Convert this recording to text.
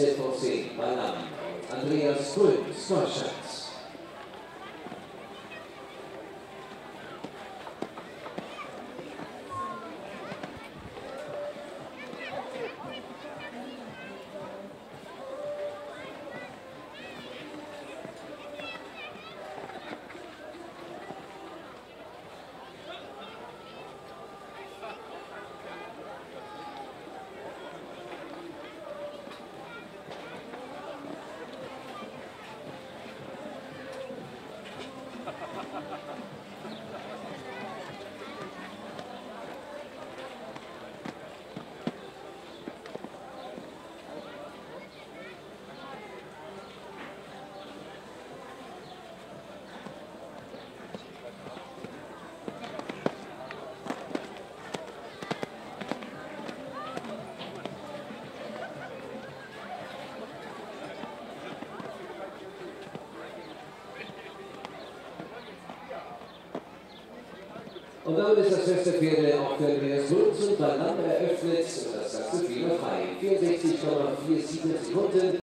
Stefan C. Banan. Andreas Brun, smashats. Und damit ist das Fest der Pferde auch für Andreas Lutz und beieinander eröffnet. Das ganze Fehler frei. 64,47 Sekunden.